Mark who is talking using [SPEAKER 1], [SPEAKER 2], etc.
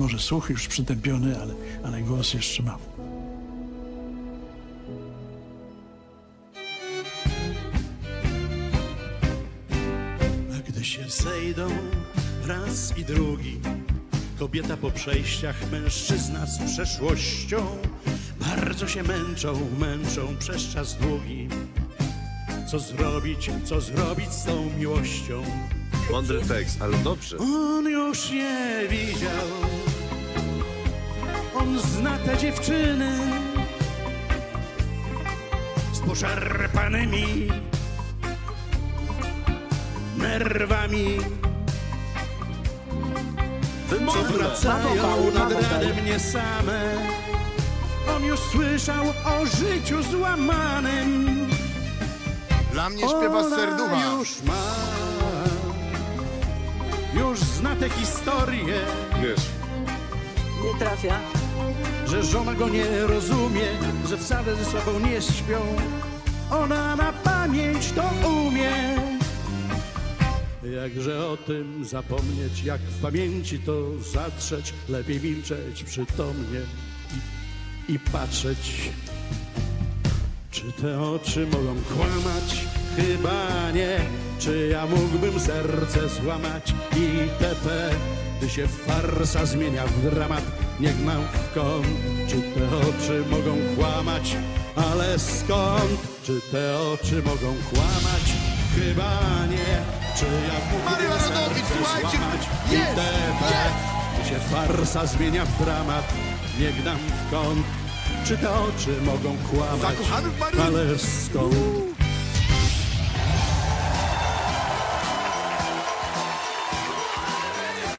[SPEAKER 1] Może słuch już przytępiony, ale, ale głos jeszcze mam.
[SPEAKER 2] A gdy się zejdą raz i drugi, kobieta po przejściach, mężczyzna z przeszłością, bardzo się męczą, męczą przez czas długi. Co zrobić, co zrobić z tą miłością?
[SPEAKER 3] Mądry tekst, ale dobrze.
[SPEAKER 2] On już nie widział. On zna te dziewczyny z poszarpanymi nerwami, co wracają nad ranem nie same. On już słyszał o życiu złamanym.
[SPEAKER 4] Dla mnie śpiewa serducha.
[SPEAKER 2] już ma, już zna te historie.
[SPEAKER 3] Wiesz,
[SPEAKER 5] trafia.
[SPEAKER 2] że żona go nie rozumie, że wcale ze sobą nie śpią. Ona na pamięć to umie. Jakże o tym zapomnieć, jak w pamięci to zatrzeć, lepiej milczeć przytomnie i, i patrzeć. Czy te oczy mogą kłamać? Chyba nie. Czy ja mógłbym serce złamać? ITP, gdy się farsa zmienia w dramat, nie gnał w kąt. Czy te oczy mogą kłamać? Ale skąd? Czy te oczy mogą kłamać? Chyba nie. Czy ja
[SPEAKER 4] Mario Rodowicz, słuchajcie, jest, jest.
[SPEAKER 2] się farsa zmienia w dramat, nie gnam w kąt. Czy te oczy mogą kłamać? Ale skąd?